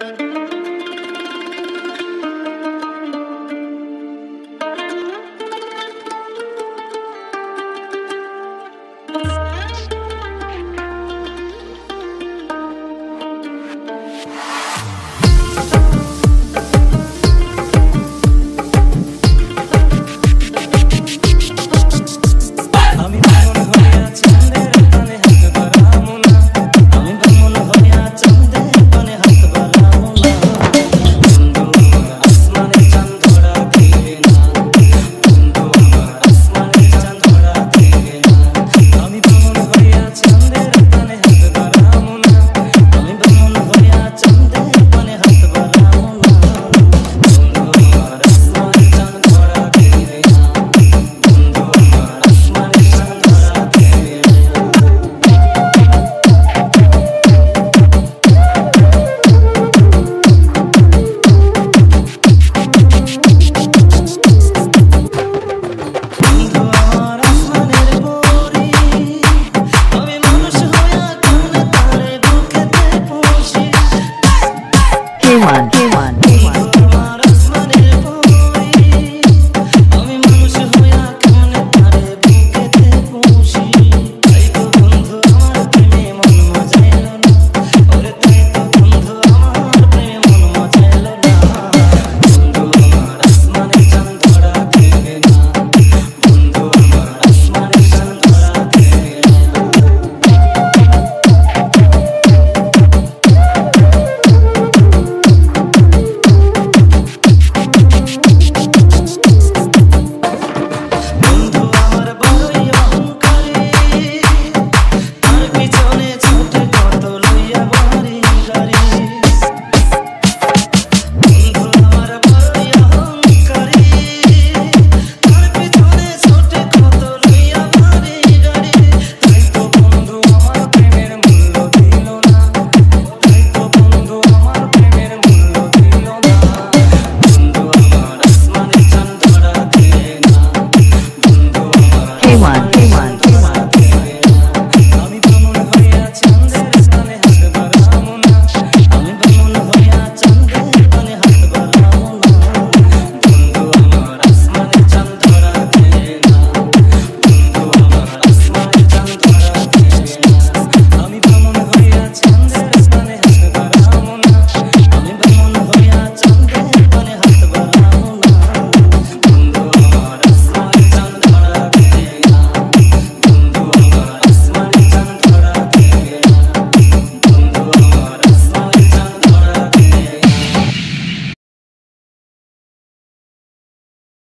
আমি everyone.